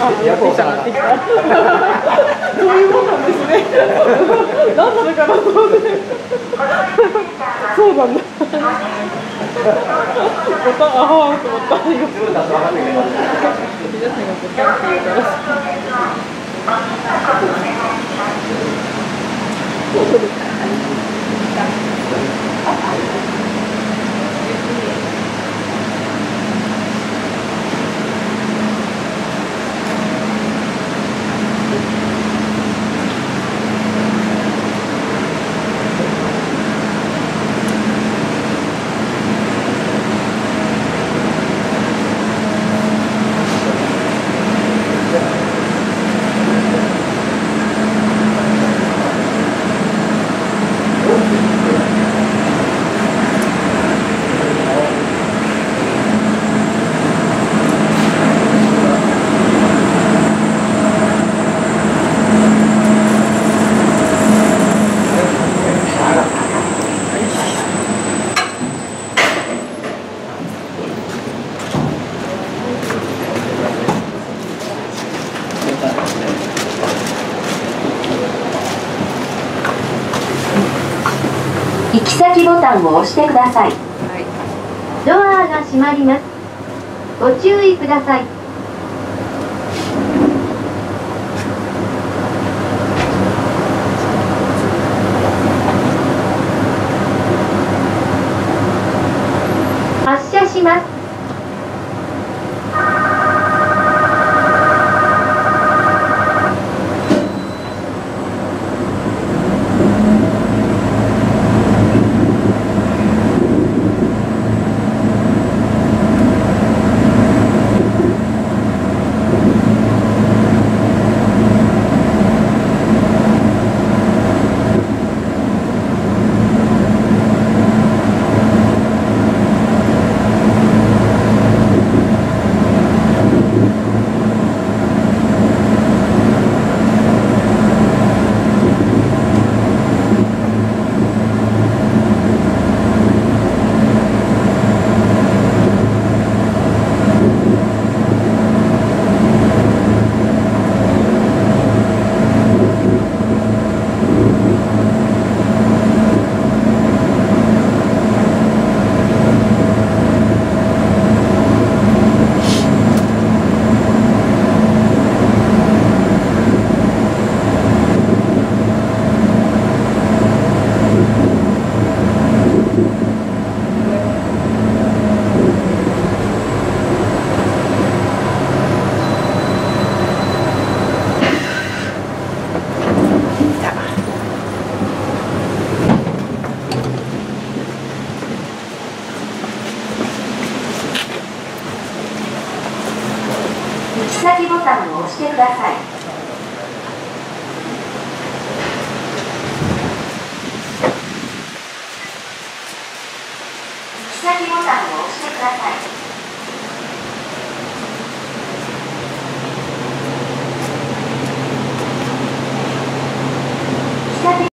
あ、エアコン押さなかったそういうもんなんですね。何なのかなと思って。そうなんだ。ボタン、ああ、と思った。今自分だと分かんないけど皆さんがボタンって言うから。行き先ボタンを押してください。ドアが閉まります。ご注意ください。発車します。りボタンを押してください。行き先ボタンを押してください。